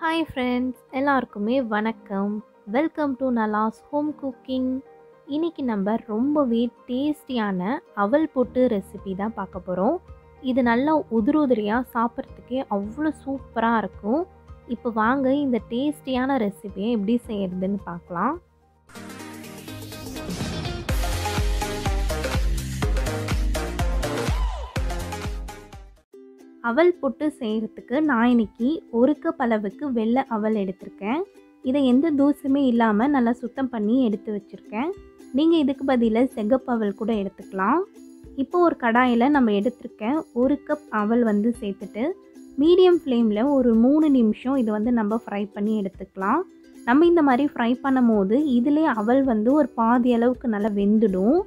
Hi friends எல்லாருக்குமே வணக்கம். Welcome to Nala's home cooking இன்றைக்கி நம்ம ரொம்பவே டேஸ்டியான அவல் போட்டு ரெசிபி தான் பார்க்க போகிறோம் இது நல்லா உதிரி உதிரியாக சாப்பிட்றதுக்கே அவ்வளோ சூப்பராக இருக்கும். இப்போ வாங்க இந்த டேஸ்டியான ரெசிபியை எப்படி செய்கிறதுன்னு பார்க்கலாம். அவல் புட்டு செய்கிறதுக்கு நான் இன்னைக்கு ஒரு கப் அளவுக்கு வெள்ளை அவல் எடுத்திருக்கேன். இதை எந்த தூசுமே இல்லாமல் நல்லா சுத்தம் பண்ணி எடுத்து வச்சுருக்கேன். நீங்கள் இதுக்கு பதிலாக செகப்பு அவல் கூட எடுத்துக்கலாம். இப்போ ஒரு கடாயில் நம்ம எடுத்திருக்கேன் ஒரு கப் அவல் வந்து சேர்த்துட்டு மீடியம் ஃப்ளேமில் ஒரு மூணு நிமிஷம் இது வந்து நம்ம ஃப்ரை பண்ணி எடுத்துக்கலாம். நம்ம இந்த மாதிரி ஃப்ரை பண்ணும் போது இதிலே அவல் வந்து ஒரு பாதி அளவுக்கு நல்லா வெந்துடும்.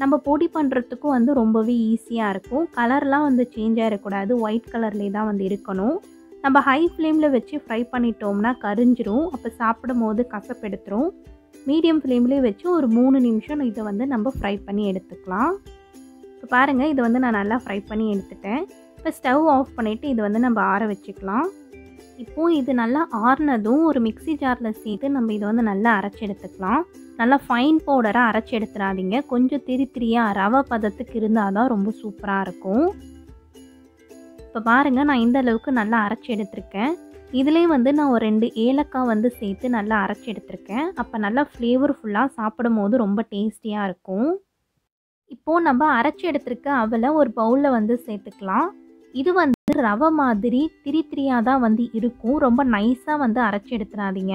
நம்ம பொடி பண்ணுறதுக்கும் வந்து ரொம்பவே ஈஸியாக இருக்கும். கலர்லாம் வந்து சேஞ்ச் ஆகிடக்கூடாது ஒயிட் கலர்லேயே தான் வந்து இருக்கணும். நம்ம ஹை ஃப்ளேமில் வச்சு ஃப்ரை பண்ணிட்டோம்னா கரிஞ்சிரும். அப்போ சாப்பிடும் போது கசப்பெடுத்துரும் மீடியம் ஃப்ளேம்லேயே வச்சு ஒரு மூணு நிமிஷம் இதை வந்து நம்ம ஃப்ரை பண்ணி எடுத்துக்கலாம். இப்போ பாருங்கள் இதை வந்து நான் நல்லா ஃப்ரை பண்ணி எடுத்துட்டேன். இப்போ ஸ்டவ் ஆஃப் பண்ணிவிட்டு இதை வந்து நம்ம ஆற வச்சுக்கலாம். இப்போது இது நல்லா ஆறுனதும் ஒரு மிக்சி ஜாரில் சேர்த்து நம்ம இதை வந்து நல்லா அரைச்சி எடுத்துக்கலாம். நல்லா ஃபைன் பவுடராக அரைச்சி எடுத்துடாதீங்க கொஞ்சம் திரி திரியாக ரவை பதத்துக்கு இருந்தால் தான் ரொம்ப சூப்பராக இருக்கும். இப்போ பாருங்கள் நான் இந்த அளவுக்கு நல்லா அரைச்சி எடுத்திருக்கேன். இதுலேயே வந்து நான் ஒரு ரெண்டு ஏலக்காய் வந்து சேர்த்து நல்லா அரைச்சி எடுத்திருக்கேன். அப்போ நல்லா ஃப்ளேவர்ஃபுல்லாக சாப்பிடும் போது ரொம்ப டேஸ்டியாக இருக்கும். இப்போது நம்ம அரைச்சி எடுத்திருக்க அவலை ஒரு பவுலில் வந்து சேர்த்துக்கலாம். இது வந்து ரவை மாதிரி திரி திரியாக தான் வந்து இருக்கும். ரொம்ப நைஸாக வந்து அரைச்சி எடுத்துடாதீங்க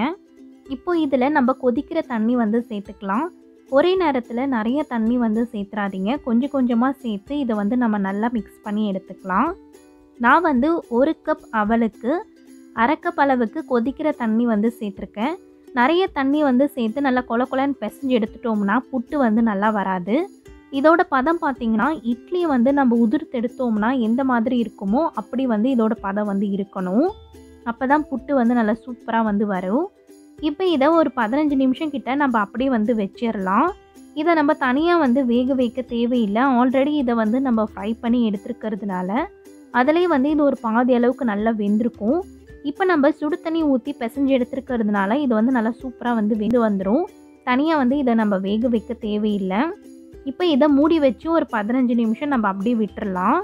இப்போ இதில் நம்ம கொதிக்கிற தண்ணி வந்து சேர்த்துக்கலாம். ஒரே நேரத்தில் நிறைய தண்ணி வந்து சேர்த்துறாதீங்க. கொஞ்சம் கொஞ்சமாக சேர்த்து இதை வந்து நம்ம நல்லா மிக்ஸ் பண்ணி எடுத்துக்கலாம். நான் வந்து ஒரு கப் அவலுக்கு அரை கப் அளவுக்கு கொதிக்கிற தண்ணி வந்து சேர்த்துருக்கேன். நிறைய தண்ணி வந்து சேர்த்து நல்லா கொல கொலன்னு பிசைஞ்சு எடுத்துட்டோம்னா புட்டு வந்து நல்லா வராது. இதோட பதம் பார்த்திங்கன்னா இட்லி வந்து நம்ம உதிர்த்து எடுத்தோம்னா எந்த மாதிரி இருக்குமோ அப்படி வந்து இதோட பதம் வந்து இருக்கணும். அப்போ தான் புட்டு வந்து நல்லா சூப்பராக வந்து வரும். இப்போ இதை ஒரு பதினஞ்சு நிமிஷம் கிட்ட நம்ம அப்படியே வந்து வச்சிடலாம் இதை நம்ம தனியாக வந்து வேக வைக்க தேவையில்லை. ஆல்ரெடி இதை வந்து நம்ம ஃப்ரை பண்ணி எடுத்துருக்கிறதுனால அதிலே வந்து இது ஒரு பாதி அளவுக்கு நல்லா வெந்திருக்கும். இப்போ நம்ம சுடு தண்ணி ஊற்றி பிசைஞ்சு எடுத்துருக்கிறதுனால இது வந்து நல்லா சூப்பராக வந்து வெந்து வந்துடும் தனியாக வந்து இதை நம்ம வேக வைக்க தேவையில்லை. இப்போ இதை மூடி வச்சு ஒரு பதினஞ்சு நிமிஷம் நம்ம அப்படியே விட்டுறலாம்.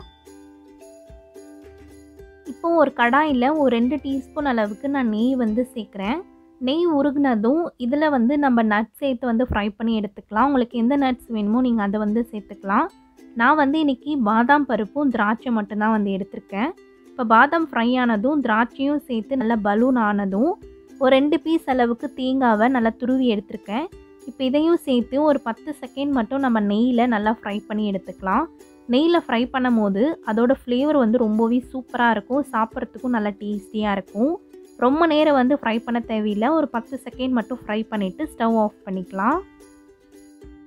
இப்போ ஒரு கடாயில் ஒரு ரெண்டு டீஸ்பூன் அளவுக்கு நான் நெய் வந்து சேர்க்குறேன். நெய் உருகுனதும் இதில் வந்து நம்ம நட்ஸ் சேர்த்து வந்து ஃப்ரை பண்ணி எடுத்துக்கலாம். உங்களுக்கு எந்த நட்ஸ் வேணுமோ நீங்கள் அதை வந்து சேர்த்துக்கலாம். நான் வந்து இன்றைக்கி பாதாம் பருப்பும் திராட்சை மட்டும்தான் வந்து எடுத்திருக்கேன். இப்போ பாதாம் ஃப்ரை ஆனதும் திராட்சையும் சேர்த்து நல்லா பலூன் ஆனதும் ஒரு ரெண்டு பீஸ் அளவுக்கு தேங்காவை நல்லா துருவி எடுத்திருக்கேன். இப்போ இதையும் சேர்த்து ஒரு பத்து செகண்ட் மட்டும் நம்ம நெய்யில் நல்லா ஃப்ரை பண்ணி எடுத்துக்கலாம். நெய்யில் ஃப்ரை பண்ணும் போது அதோட ஃப்ளேவர் வந்து ரொம்பவே சூப்பராக இருக்கும். சாப்பிட்றதுக்கும் நல்லா டேஸ்டியாக இருக்கும். ரொம்ப நேரம் வந்து ஃப்ரை பண்ண தேவையில்லை. ஒரு பத்து செகண்ட் மட்டும் ஃப்ரை பண்ணிவிட்டு ஸ்டவ் ஆஃப் பண்ணிக்கலாம்.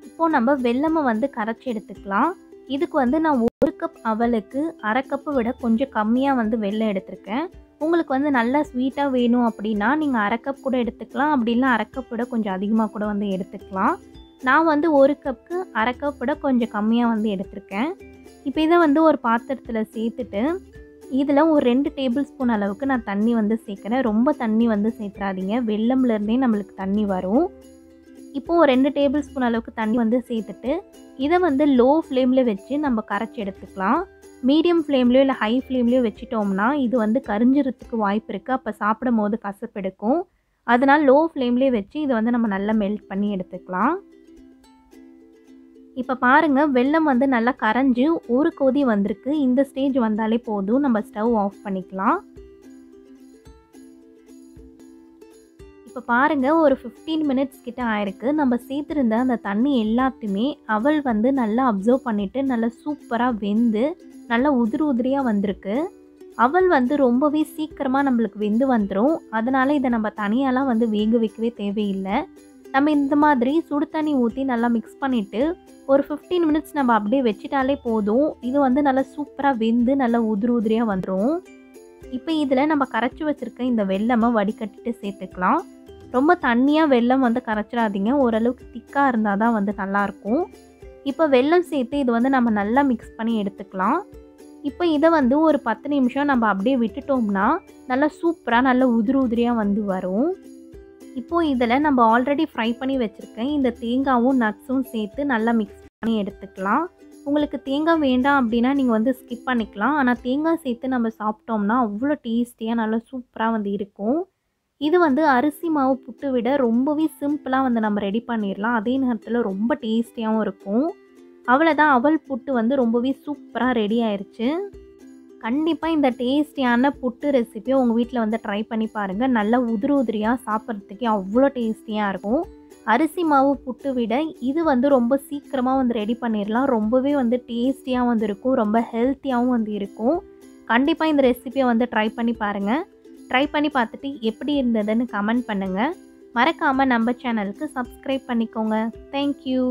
இப்போது நம்ம வெள்ளமை வந்து கரைச்சி எடுத்துக்கலாம். இதுக்கு வந்து நான் ஒரு கப் அவலுக்கு அரை கப்பு விட கொஞ்சம் கம்மியாக வந்து வெள்ளம் எடுத்திருக்கேன். உங்களுக்கு வந்து நல்லா ஸ்வீட்டாக வேணும் அப்படின்னா நீங்கள் அரைக்கப் கூட எடுத்துக்கலாம். அப்படி இல்லை அரைக்கப் விட கொஞ்சம் அதிகமாக கூட வந்து எடுத்துக்கலாம். நான் வந்து ஒரு கப்புக்கு அரைக்கப் விட கொஞ்சம் கம்மியாக வந்து எடுத்திருக்கேன். இப்போ இதை வந்து ஒரு பாத்திரத்தில் சேர்த்துட்டு இதில் ஒரு ரெண்டு டேபிள் ஸ்பூன் அளவுக்கு நான் தண்ணி வந்து சேர்க்குறேன். ரொம்ப தண்ணி வந்து சேர்த்துறாதீங்க வெள்ளம்லேருந்தே நம்மளுக்கு தண்ணி வரும். இப்போது ஒரு ரெண்டு டேபிள் ஸ்பூன் அளவுக்கு தண்ணி வந்து சேர்த்துட்டு இதை வந்து லோ ஃப்ளேமில் வச்சு நம்ம கரைச்சி எடுத்துக்கலாம். மீடியம் ஃப்ளேம்லேயோ இல்லை ஹை ஃப்ளேம்லேயோ வச்சிட்டோம்னா இது வந்து கரிஞ்சிறதுக்கு வாய்ப்பு இருக்குது அப்போ சாப்பிடும் போது கசப்பெடுக்கும் அதனால் லோ ஃப்ளேம்லேயே வச்சு இதை வந்து நம்ம நல்லா மெல்ட் பண்ணி எடுத்துக்கலாம். இப்போ பாருங்கள் வெள்ளம் வந்து நல்லா கரைஞ்சி ஒரு கொதி வந்திருக்கு. இந்த ஸ்டேஜ் வந்தாலே போதும். நம்ம ஸ்டவ் ஆஃப் பண்ணிக்கலாம். இப்போ பாருங்கள் ஒரு ஃபிஃப்டீன் மினிட்ஸ் கிட்ட ஆயிருக்கு. நம்ம சேர்த்துருந்த அந்த தண்ணி எல்லாத்தையுமே அவள் வந்து நல்லா அப்சர்வ் பண்ணிவிட்டு நல்லா சூப்பராக வெந்து நல்லா உதிரி உதிரியாக வந்திருக்கு. அவள் வந்து ரொம்பவே சீக்கிரமாக நம்மளுக்கு வெந்து வந்துடும் அதனால் இதை நம்ம தனியாலாம் வந்து வேக வைக்கவே தேவையில்லை. நம்ம இந்த மாதிரி சுடு தண்ணி ஊற்றி நல்லா மிக்ஸ் பண்ணிவிட்டு ஒரு ஃபிஃப்டீன் மினிட்ஸ் நம்ம அப்படியே வச்சிட்டாலே போதும். இது வந்து நல்லா சூப்பராக வெந்து நல்லா உதிரி உதிரியாக வந்துடும் இப்போ இதில் நம்ம கரைச்சி வச்சுருக்க இந்த வெள்ளமை வடிகட்டிட்டு சேர்த்துக்கலாம். ரொம்ப தண்ணியாக வெல்லம் வந்து கரைச்சிடாதீங்க. ஓரளவுக்கு திக்காக இருந்தால் தான் வந்து நல்லாயிருக்கும் இப்போ வெல்லம் சேர்த்து இது வந்து நம்ம நல்லா மிக்ஸ் பண்ணி எடுத்துக்கலாம். இப்போ இதை வந்து ஒரு பத்து நிமிஷம் நம்ம அப்படியே விட்டுட்டோம்னா நல்லா சூப்பராக நல்லா உதிரி உதிரியாக வந்து வரும். இப்போது இதில் நம்ம ஆல்ரெடி ஃப்ரை பண்ணி வச்சுருக்கேன். இந்த தேங்காவும் நட்ஸும் சேர்த்து நல்லா மிக்ஸ் பண்ணி எடுத்துக்கலாம். உங்களுக்கு தேங்காய் வேண்டாம் அப்படின்னா நீங்கள் வந்து ஸ்கிப் பண்ணிக்கலாம். ஆனால் தேங்காய் சேர்த்து நம்ம சாப்பிட்டோம்னா அவ்வளோ டேஸ்டியாக நல்லா சூப்பராக வந்து இருக்கும். இது வந்து அரிசி மாவு புட்டு விட ரொம்பவே சிம்பிளாக வந்து நம்ம ரெடி பண்ணிடலாம் அதே நேரத்தில் ரொம்ப டேஸ்டியாகவும் இருக்கும். அவ்வளோதான் அவல் புட்டு வந்து ரொம்பவே சூப்பராக ரெடி ஆயிடுச்சு கண்டிப்பாக இந்த டேஸ்டியான புட்டு ரெசிபியை உங்கள் வீட்டில் வந்து ட்ரை பண்ணி பாருங்கள் நல்லா உதிரி உதிரியாக சாப்பிட்றதுக்கே அவ்வளோ டேஸ்டியாக இருக்கும். அரிசி மாவு புட்டு விட இது வந்து ரொம்ப சீக்கிரமாக வந்து ரெடி பண்ணிடலாம் ரொம்பவே வந்து டேஸ்டியாக வந்து இருக்கும். ரொம்ப ஹெல்த்தியாகவும் வந்து இருக்கும். கண்டிப்பாக இந்த ரெசிபியை வந்து ட்ரை பண்ணி பாருங்கள் ட்ரை பண்ணி பார்த்துட்டு எப்படி இருந்ததுன்னு கமெண்ட் பண்ணுங்கள் மறக்காமல் நம்ம சேனலுக்கு சப்ஸ்கிரைப் பண்ணிக்கோங்க. தேங்க்யூ